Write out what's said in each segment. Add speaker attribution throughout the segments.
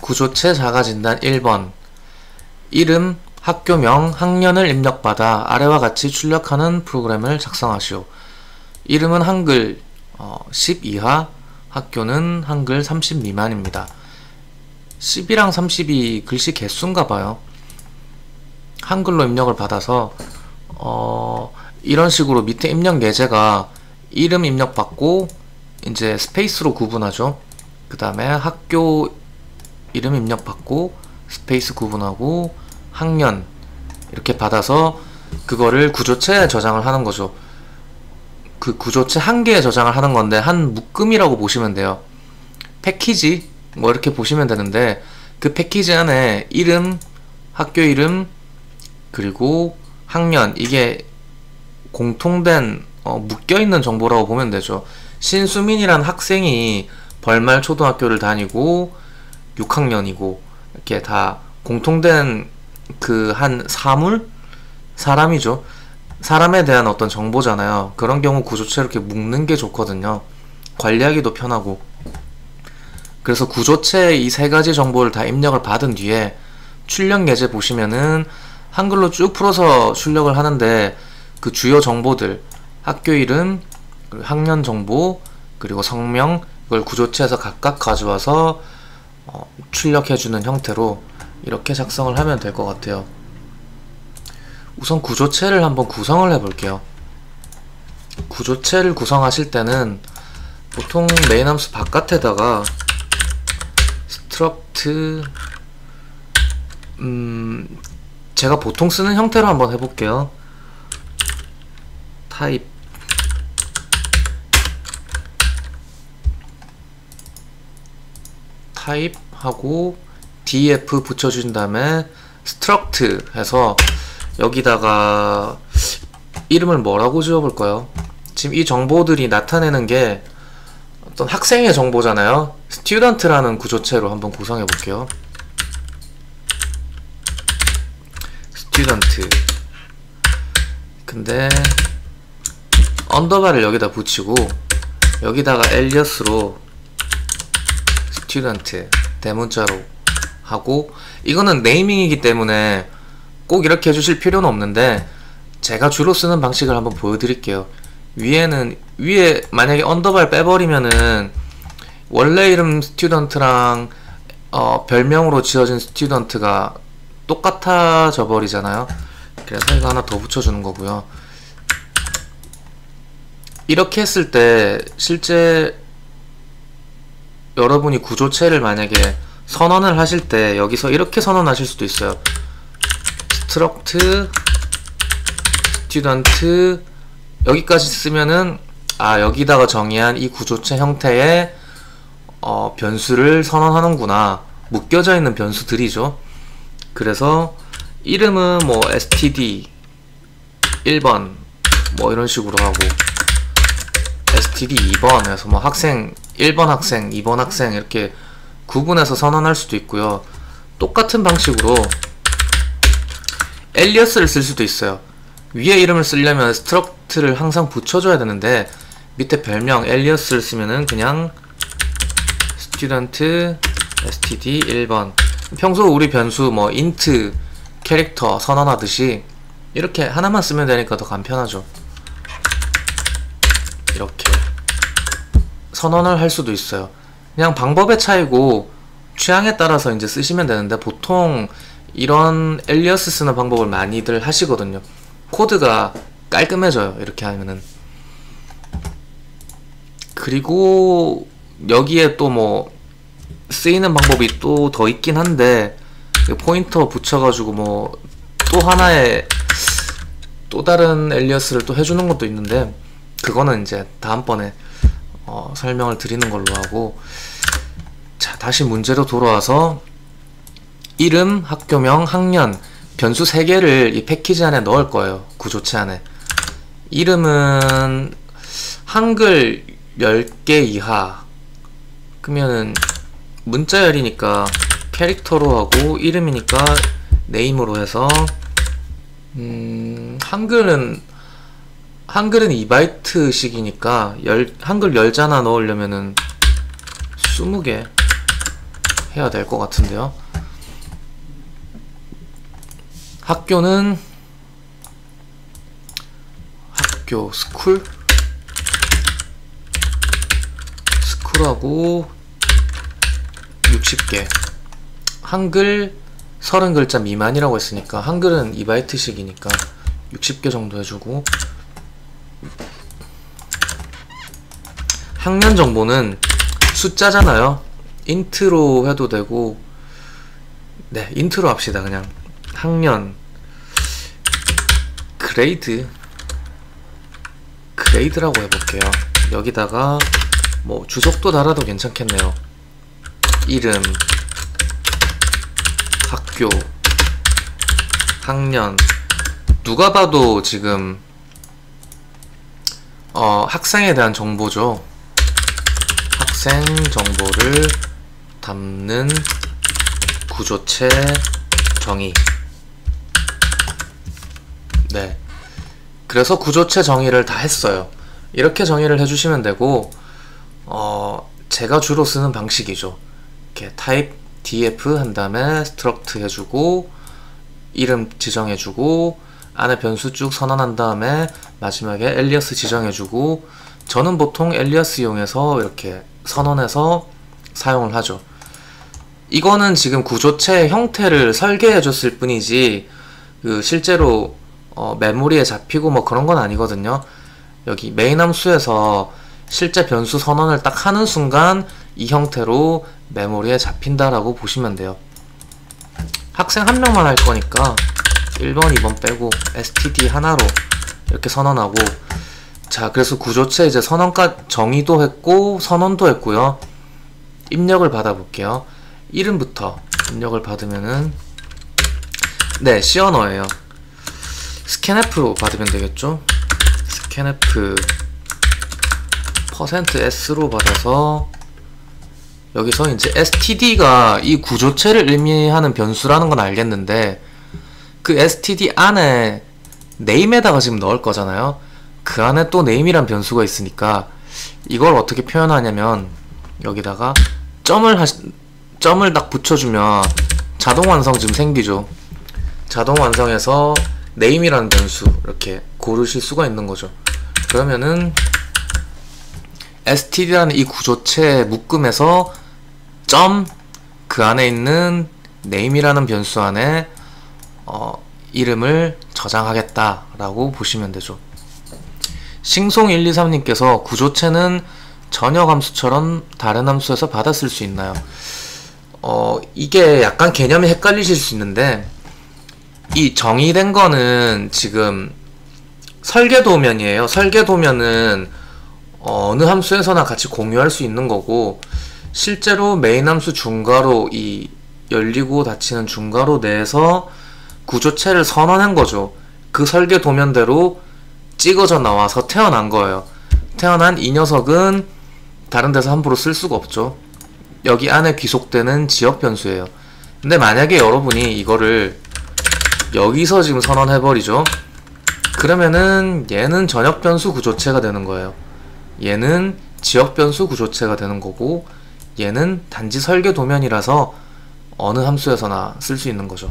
Speaker 1: 구조체 자가진단 1번 이름, 학교명, 학년을 입력받아 아래와 같이 출력하는 프로그램을 작성하시오. 이름은 한글 어, 10 이하, 학교는 한글 30 미만입니다. 10이랑 30이 글씨 개수인가 봐요. 한글로 입력을 받아서 어, 이런 식으로 밑에 입력 예제가 이름 입력받고 이제 space로 구분하죠. 그 다음에 학교 이름 입력받고 space 구분하고 학년 이렇게 받아서 그거를 구조체에 저장을 하는 거죠. 그 구조체 한 개에 저장을 하는 건데 한 묶음이라고 보시면 돼요. 패키지 뭐 이렇게 보시면 되는데 그 패키지 안에 이름, 학교 이름 그리고 학년 이게 공통된 어, 묶여있는 정보라고 보면 되죠. 신수민이란 학생이 벌말 초등학교를 다니고 6학년이고 이렇게 다 공통된 그 한 사물? 사람이죠. 사람에 대한 어떤 정보잖아요. 그런 경우 구조체 이렇게 묶는 게 좋거든요. 관리하기도 편하고. 그래서 구조체 이 세 가지 정보를 다 입력을 받은 뒤에 출력 예제 보시면은 한글로 쭉 풀어서 출력을 하는데 그 주요 정보들 학교 이름, 학년 정보, 그리고 성명 이걸 구조체에서 각각 가져와서 어, 출력해주는 형태로 이렇게 작성을 하면 될 것 같아요. 우선 구조체를 한번 구성을 해 볼게요. 구조체를 구성하실 때는 보통 메인 함수 바깥에다가 struct 음 제가 보통 쓰는 형태로 한번 해볼게요. 타입 타입하고 df 붙여준 다음에 struct 해서 여기다가 이름을 뭐라고 지어볼까요? 지금 이 정보들이 나타내는 게 어떤 학생의 정보잖아요. student라는 구조체로 한번 구성해 볼게요. student 근데 언더바를 여기다 붙이고 여기다가 엘리 student 대문자로 하고 이거는 네이밍이기 때문에 꼭 이렇게 해주실 필요는 없는데 제가 주로 쓰는 방식을 한번 보여드릴게요. 위에는 위에 만약에 underbar를 빼버리면은 원래 이름 student랑 어, 별명으로 지어진 student가 똑같아져 버리잖아요. 그래서 이거 하나 더 붙여주는 거고요. 이렇게 했을 때 실제 여러분이 구조체를 만약에 선언을 하실 때 여기서 이렇게 선언하실 수도 있어요. struct student 여기까지 쓰면은 아 여기다가 정의한 이 구조체 형태의 어, 변수를 선언하는구나 묶여져 있는 변수들이죠. 그래서 이름은 뭐 std 1번 뭐 이런 식으로 하고 std 2번 해서 뭐 학생 1번 학생, 2번 학생 이렇게 구분해서 선언할 수도 있고요. 똑같은 방식으로 엘리어스를 쓸 수도 있어요. 위에 이름을 쓰려면 스트럭트를 항상 붙여줘야 되는데 밑에 별명 엘리어스를 쓰면은 그냥 student std 1번 평소 우리 변수 뭐 int 캐릭터 선언하듯이 이렇게 하나만 쓰면 되니까 더 간편하죠. 이렇게 선언을 할 수도 있어요. 그냥 방법의 차이고 취향에 따라서 이제 쓰시면 되는데 보통 이런 엘리어스 쓰는 방법을 많이들 하시거든요. 코드가 깔끔해져요. 이렇게 하면은. 그리고 여기에 또 뭐 쓰이는 방법이 또 더 있긴 한데 포인터 붙여가지고 뭐 또 하나의 또 다른 엘리어스를 또 해주는 것도 있는데 그거는 이제 다음번에 어, 설명을 드리는 걸로 하고. 자 다시 문제로 돌아와서 이름, 학교명, 학년 변수 3개를 이 패키지 안에 넣을 거예요 구조체 안에. 이름은 한글 10개 이하. 그러면은 문자열이니까 캐릭터로 하고 이름이니까 name으로 해서 음 한글은 한글은 2바이트씩이니까 열, 한글 열자나 넣으려면은 20개 해야 될 것 같은데요. 학교는 학교 school school하고 60개 한글 30글자 미만이라고 했으니까 한글은 2바이트씩이니까 60개 정도 해주고 학년 정보는 숫자잖아요. int로 해도 되고 네 int로 합시다 그냥. 학년. grade. grade라고 해볼게요. 여기다가 뭐 주석도 달아도 괜찮겠네요. 이름. 학교. 학년. 누가 봐도 지금 어, 학생에 대한 정보죠 학생 정보를 담는 구조체 정의. 네. 그래서 구조체 정의를 다 했어요. 이렇게 정의를 해주시면 되고 어, 제가 주로 쓰는 방식이죠. 이렇게 타입 df 한 다음에 struct 해주고 이름 지정해주고 안에 변수 쭉 선언한 다음에 마지막에 엘리어스 지정해주고 저는 보통 엘리어스 이용해서 이렇게 선언해서 사용을 하죠 이거는 지금 구조체 형태를 설계해 줬을 뿐이지 그 실제로 어 메모리에 잡히고 뭐 그런 건 아니거든요 여기 메인 함수에서 실제 변수 선언을 딱 하는 순간 이 형태로 메모리에 잡힌다라고 보시면 돼요. 학생 한 명만 할 거니까 1번, 2번 빼고 std 하나로 이렇게 선언하고 자 그래서 구조체 이제 선언까 정의도 했고 선언도 했고요. 입력을 받아볼게요. 이름부터 입력을 받으면은 네 시언어예요. 스캔F로 받으면 되겠죠. 스캔F %s로 받아서 여기서 이제 std가 이 구조체를 의미하는 변수라는 건 알겠는데 그 std 안에 name에다가 지금 넣을 거잖아요 그 안에 또 name이란 변수가 있으니까 이걸 어떻게 표현하냐면 여기다가 점을 하시, 점을 딱 붙여주면 자동 완성 지금 생기죠. 자동 완성해서 name이라는 변수 이렇게 고르실 수가 있는 거죠. 그러면은 std라는 이 구조체 묶음에서 점 그 안에 있는 name이라는 변수 안에 어, 이름을 저장하겠다 라고 보시면 되죠 싱송123님께서 구조체는 전역 함수처럼 다른 함수에서 쓸수 있나요? 어, 이게 약간 개념이 헷갈리실 수 있는데 이 정의된 거는 지금 설계도면이에요 설계도면은 어느 함수에서나 같이 공유할 수 있는 거고 실제로 메인 함수 중괄호 이 열리고 닫히는 중괄호 내에서 구조체를 선언한 거죠. 그 설계 도면대로 찍어져 나와서 태어난 거예요. 태어난 이 녀석은 다른 데서 함부로 쓸 수가 없죠. 여기 안에 귀속되는 지역 변수예요. 근데 만약에 여러분이 이거를 여기서 지금 선언해버리죠. 그러면은 얘는 전역 변수 구조체가 되는 거예요. 얘는 지역 변수 구조체가 되는 거고 얘는 단지 설계 도면이라서 어느 함수에서나 쓸 수 있는 거죠.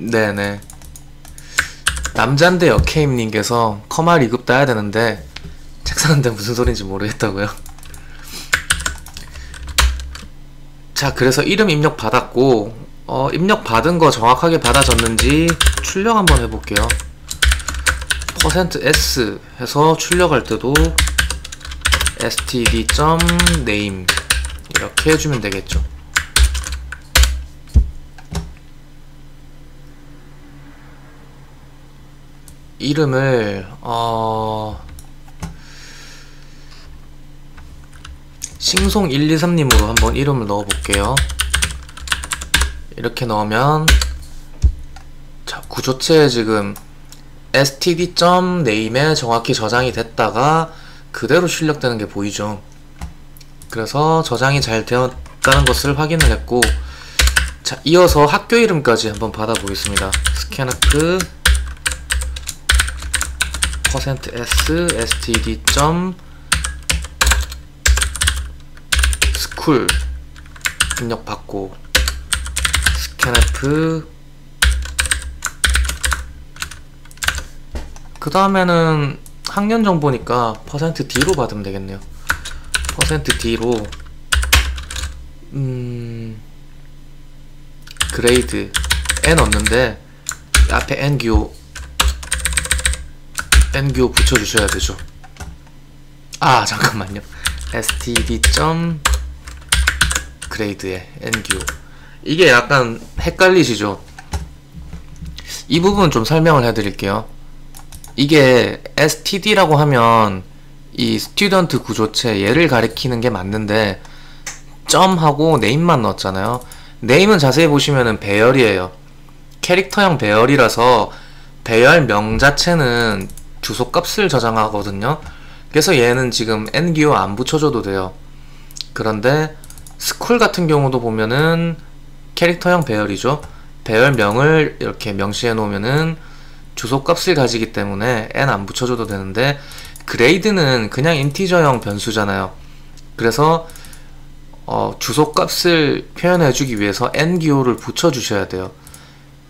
Speaker 1: 네네. 남잔데 여케임님께서 커마 리급 따야 되는데 책상인데 무슨 소린지 모르겠다고요. 자 그래서 이름 입력 받았고 어, 입력 받은 거 정확하게 받아졌는지 출력 한번 해볼게요. %s 해서 출력할 때도 std.name 이렇게 해주면 되겠죠. 이름을 어... 싱송123님으로 한번 이름을 넣어 볼게요. 이렇게 넣으면 자 구조체에 지금 std.name에 정확히 저장이 됐다가 그대로 출력되는 게 보이죠? 그래서 저장이 잘 되었다는 것을 확인을 했고 자 이어서 학교 이름까지 한번 받아 보겠습니다. 스캔아크 %s std 점 school 입력받고 scanf 그 다음에는 학년 정보니까 %d로 받으면 되겠네요. %d로. 음 grade and 얻는데 앞에 and 기호 기호 붙여주셔야 되죠. 아 잠깐만요. Std 점 grade에 and 기호 이게 약간 헷갈리시죠? 이 부분 좀 설명을 해드릴게요. 이게 std라고 하면 이 student 구조체 얘를 가리키는 게 맞는데 점하고 name만 넣었잖아요. name은 자세히 보시면은 배열이에요. 캐릭터형 배열이라서 배열 명 자체는 주소값을 저장하거든요. 그래서 얘는 지금 and기호 안 붙여줘도 돼요. 그런데 school 같은 경우도 보면은 캐릭터형 배열이죠. 배열명을 이렇게 명시해 놓으면은 주소값을 가지기 때문에 and 안 붙여줘도 되는데 grade는 그냥 integer형 변수잖아요. 그래서 어, 주소값을 표현해 주기 위해서 and 기호를 붙여 주셔야 돼요.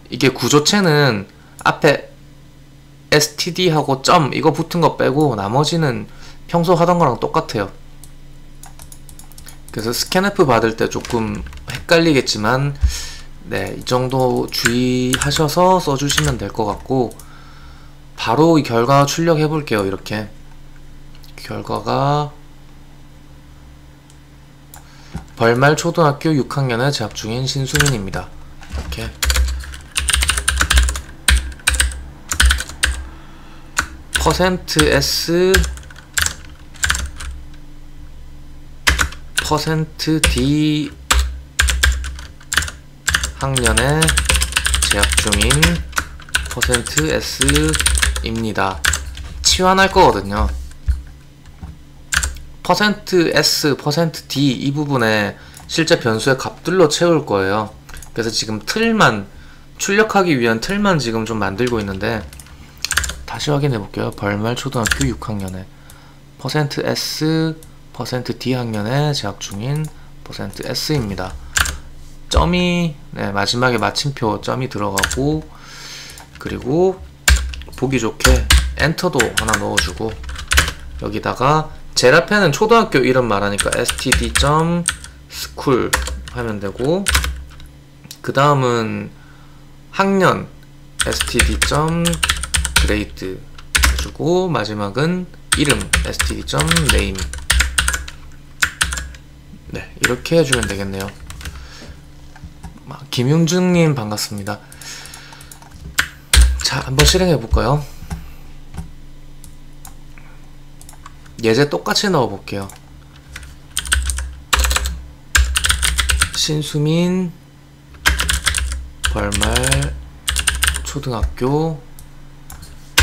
Speaker 1: 이게 구조체는 앞에 std하고 점 이거 붙은 거 빼고 나머지는 평소 하던 거랑 똑같아요. 그래서 스캔F 받을 때 조금 헷갈리겠지만 네, 이 정도 주의하셔서 써주시면 될 것 같고 바로 이 결과 출력해 볼게요 이렇게. 결과가 벌말 초등학교 6학년에 재학 중인 신수민입니다. 이렇게 퍼센트 %s 퍼센트 %d 학년에 재학 중인 퍼센트 %s입니다. 치환할 거거든요. 퍼센트 %s, 퍼센트 %d 이 부분에 실제 변수의 값들로 채울 거예요. 그래서 지금 틀만 출력하기 위한 틀만 지금 좀 만들고 있는데 다시 확인해 볼게요. 벌말 초등학교 6학년에 퍼센트 %s, 퍼센트 %d 학년에 재학 중인 퍼센트 %s입니다. 점이 네, 마지막에 마침표 점이 들어가고 그리고 보기 좋게 엔터도 하나 넣어주고 여기다가 제일 앞에는 초등학교 이름 말하니까 std.school 하면 되고 그 다음은 학년 std.grade 해주고 마지막은 이름 std.name 네 이렇게 해주면 되겠네요 김용준님 반갑습니다. 자, 한번 실행해 볼까요? 예제 똑같이 넣어 볼게요. 신수민 벌말 초등학교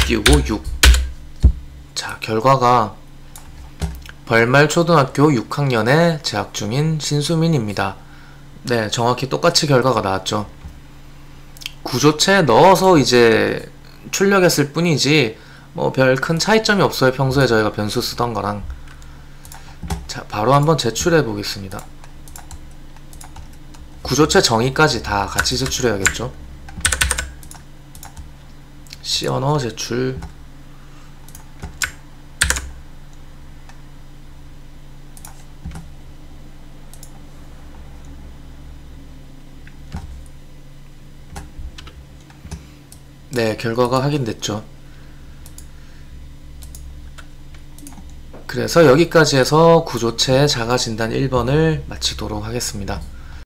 Speaker 1: 띄우고 6. 자, 결과가 벌말 초등학교 6학년에 재학 중인 신수민입니다. 네, 정확히 똑같이 결과가 나왔죠. 구조체에 넣어서 이제 출력했을 뿐이지 뭐 별 큰 차이점이 없어요. 평소에 저희가 변수 쓰던 거랑. 자, 바로 한번 제출해 보겠습니다. 구조체 정의까지 다 같이 제출해야겠죠. C 언어 제출 네, 결과가 확인됐죠. 그래서 여기까지 해서 구조체 자가진단 1번을 마치도록 하겠습니다.